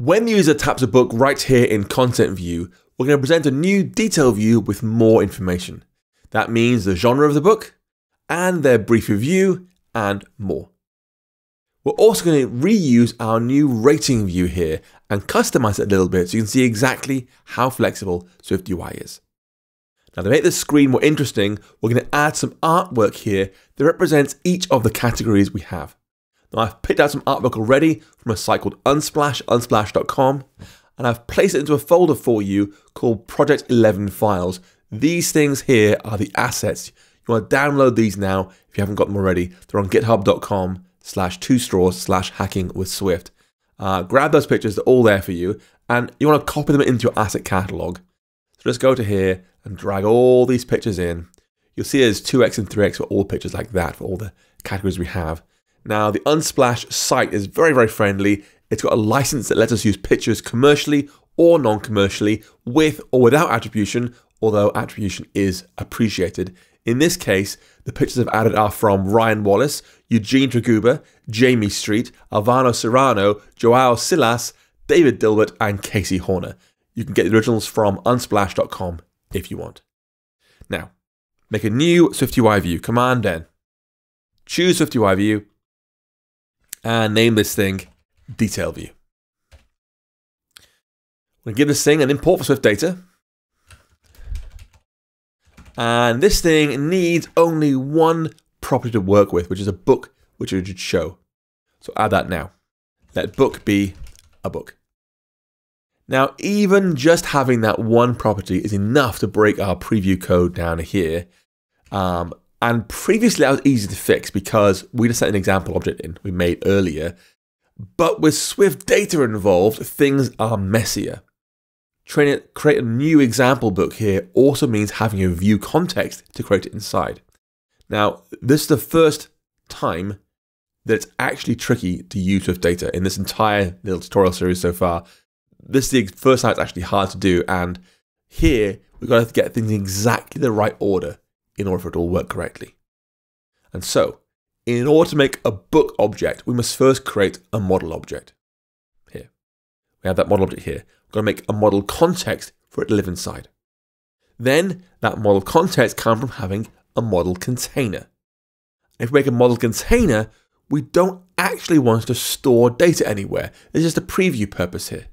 When the user taps a book right here in Content View, we're going to present a new detail view with more information. That means the genre of the book, and their brief review, and more. We're also going to reuse our new rating view here and customize it a little bit so you can see exactly how flexible SwiftUI is. Now to make this screen more interesting, we're going to add some artwork here that represents each of the categories we have. Now I've picked out some artwork already from a site called Unsplash, unsplash.com, and I've placed it into a folder for you called Project 11 Files. These things here are the assets. You want to download these now if you haven't got them already. They're on github.com slash two straws slash hacking with Swift. Uh, grab those pictures, they're all there for you, and you want to copy them into your asset catalog. So just go to here and drag all these pictures in. You'll see there's 2x and 3x for all pictures like that for all the categories we have. Now, the Unsplash site is very, very friendly. It's got a license that lets us use pictures commercially or non commercially with or without attribution, although attribution is appreciated. In this case, the pictures I've added are from Ryan Wallace, Eugene Triguba, Jamie Street, Alvaro Serrano, Joao Silas, David Dilbert, and Casey Horner. You can get the originals from unsplash.com if you want. Now, make a new SwiftUI view, Command N. Choose SwiftUI view and name this thing Detail View. We're going to give this thing an import for SwiftData. And this thing needs only one property to work with, which is a book which it should show. So add that now. Let book be a book. Now, even just having that one property is enough to break our preview code down here. Um, and previously that was easy to fix because we just set an example object in we made earlier. But with SwiftData involved, things are messier. Trying to create a new example book here also means having a view context to create it inside. Now, this is the first time that it's actually tricky to use SwiftData in this entire little tutorial series so far. This is the first time it's actually hard to do, and here we've got to get things in exactly the right order in order for it to all work correctly. And so, in order to make a book object, we must first create a model object. Here. We have that model object here. We're going to make a model context for it to live inside. Then, that model context comes from having a model container. If we make a model container, we don't actually want to store data anywhere. It's just a preview purpose here.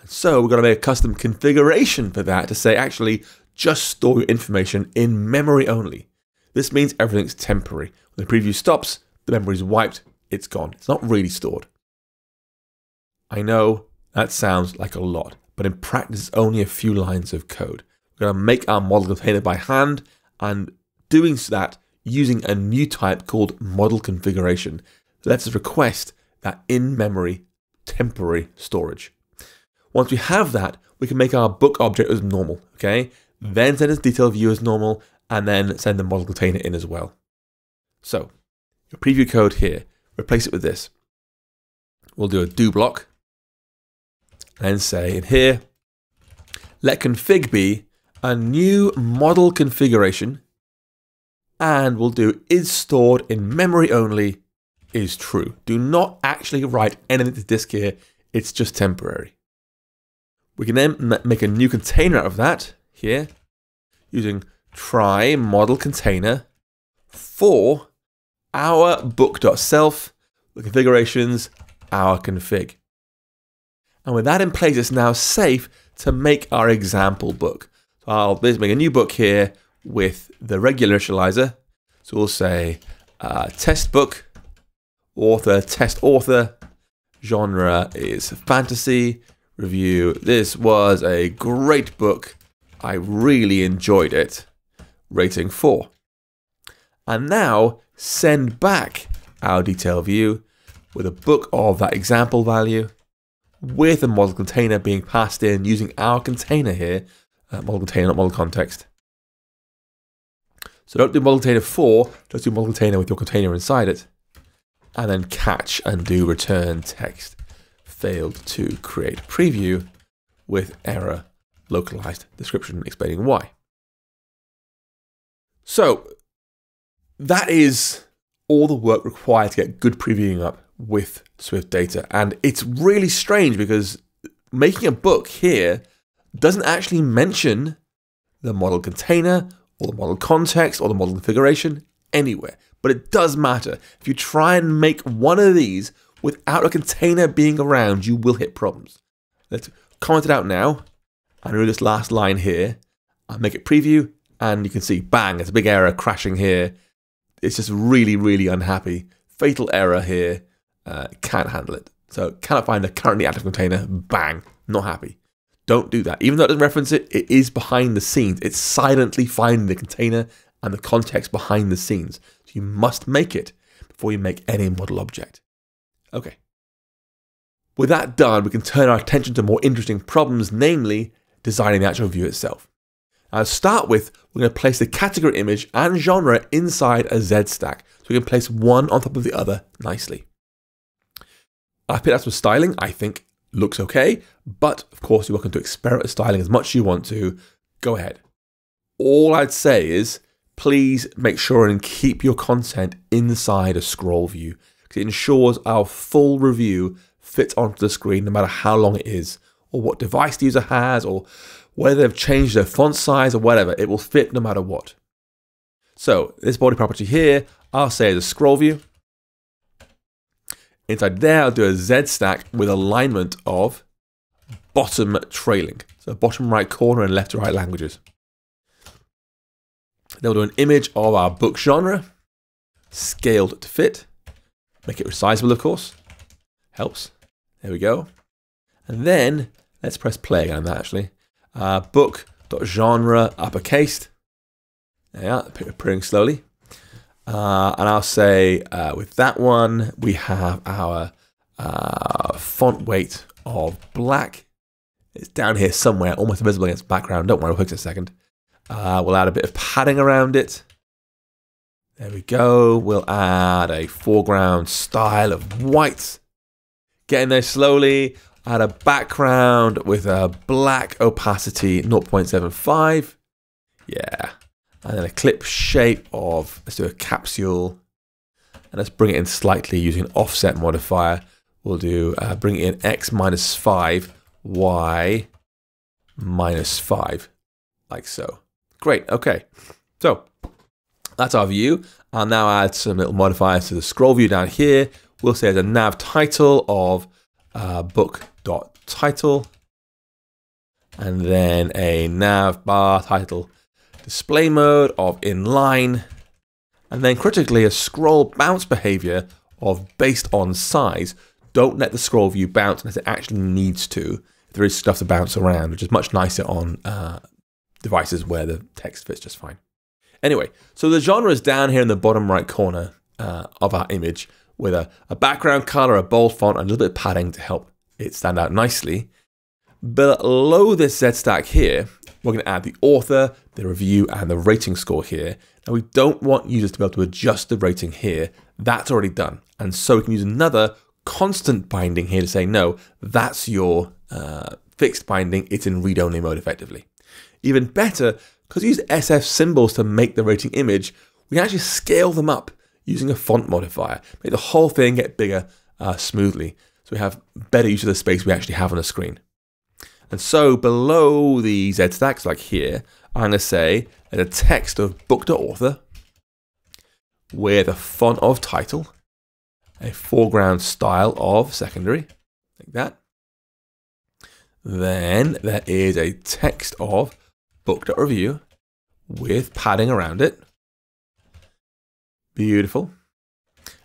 And so we're going to make a custom configuration for that to say, actually, just store your information in memory only. This means everything's temporary. When the preview stops, the memory is wiped, it's gone. It's not really stored. I know that sounds like a lot, but in practice, it's only a few lines of code. We're going to make our model container by hand, and doing that using a new type called model configuration that lets us request that in-memory temporary storage. Once we have that, we can make our book object as normal, okay? Then send its detail view as normal, and then send the model container in as well. So, your preview code here, replace it with this. We'll do a do block, and say in here, let config be a new model configuration, and we'll do is stored in memory only is true. Do not actually write anything to disk here, it's just temporary. We can then make a new container out of that here using try model container for our book.self, the configurations, our config. And with that in place, it's now safe to make our example book. So I'll make a new book here with the regular initializer. So we'll say uh, test book, author, test author, genre is fantasy, review. This was a great book. I really enjoyed it. Rating 4. And now send back our detail view with a book of that example value with a model container being passed in using our container here, uh, model container, not model context. So don't do model container for, just do model container with your container inside it. And then catch and do return text. Failed to create preview with error localized description explaining why. So that is all the work required to get good previewing up with SwiftData. And it's really strange because making a book here doesn't actually mention the model container or the model context or the model configuration anywhere. But it does matter. If you try and make one of these without a container being around, you will hit problems. Let's comment it out now and remove this last line here. I'll make it preview and you can see, bang, it's a big error crashing here. It's just really, really unhappy. Fatal error here. Uh, can't handle it. So cannot find the currently active container. Bang, not happy. Don't do that. Even though it doesn't reference it, it is behind the scenes. It's silently finding the container and the context behind the scenes. So you must make it before you make any model object. Okay. With that done, we can turn our attention to more interesting problems, namely designing the actual view itself. Now, to start with, we're going to place the category image and genre inside a Z stack. So we can place one on top of the other nicely. I picked out some styling I think looks okay, but of course you're welcome to experiment with styling as much as you want to. Go ahead. All I'd say is please make sure and keep your content inside a scroll view because it ensures our full review fits onto the screen no matter how long it is or what device the user has or whether they've changed their font size or whatever, it will fit no matter what. So this body property here, I'll say is a scroll view. Inside there, I'll do a Z stack with alignment of bottom trailing. So bottom right corner and left to right languages. Then we'll do an image of our book genre, scaled to fit. Make it resizable, of course. Helps. There we go. And then let's press play again on that actually. Uh, book.genre uppercased. Yeah, appearing slowly. Uh, and I'll say uh, with that one, we have our uh, font weight of black. It's down here somewhere, almost invisible against background. Don't worry, we'll fix it a second. Uh, we'll add a bit of padding around it. There we go. We'll add a foreground style of white. Getting there slowly. Add a background with a black opacity 0.75. Yeah. And then a clip shape of, let's do a capsule. And let's bring it in slightly using an offset modifier. We'll do, uh, bring it in x minus 5, y minus 5, like so. Great, okay. So that's our view. I'll now add some little modifiers to the scroll view down here. We'll say the nav title of uh, book dot title and then a nav bar title display mode of inline and then critically a scroll bounce behavior of based on size. Don't let the scroll view bounce unless it actually needs to. There is stuff to bounce around which is much nicer on uh, devices where the text fits just fine. Anyway so the genre is down here in the bottom right corner uh, of our image with a, a background color a bold font and a little bit of padding to help it stand out nicely. Below this Z stack here, we're going to add the author, the review, and the rating score here. Now we don't want users to be able to adjust the rating here. That's already done. And so we can use another constant binding here to say, no, that's your uh, fixed binding. It's in read-only mode effectively. Even better, because we use SF symbols to make the rating image, we can actually scale them up using a font modifier, make the whole thing get bigger uh, smoothly. So we have better use of the space we actually have on the screen. And so below the Z stacks, like here, I'm going to say a text of book.author with a font of title, a foreground style of secondary, like that. Then there is a text of book.review with padding around it. Beautiful.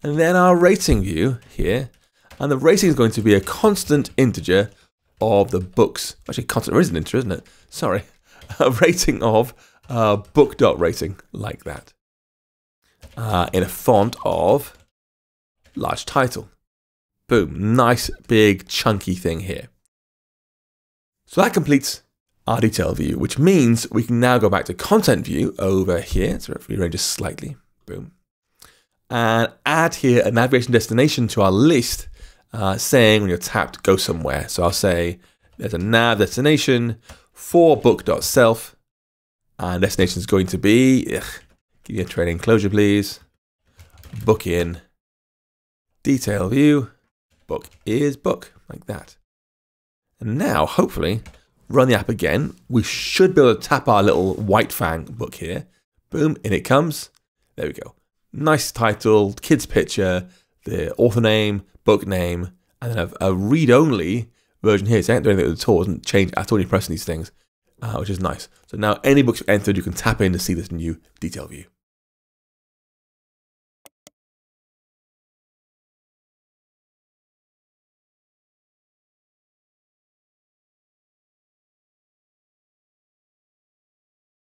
And then our rating view here and the rating is going to be a constant integer of the books. Actually, constant is an integer, isn't it? Sorry. A rating of uh, book dot rating, like that. Uh, in a font of large title. Boom. Nice, big, chunky thing here. So that completes our detail view, which means we can now go back to content view over here. So it rearranges slightly, boom. And add here a navigation destination to our list uh, saying when you're tapped, go somewhere. So I'll say there's a nav destination for book.self, and destination is going to be, ugh, give me a trailing closure, please. Book in, detail view, book is book, like that. And now, hopefully, run the app again. We should be able to tap our little White Fang book here. Boom, in it comes. There we go. Nice title, kid's picture, the author name, book name, and then a, a read-only version here. So I ain't doing anything at all. It doesn't change at all when you press these things, uh, which is nice. So now any books you've entered, you can tap in to see this new detail view.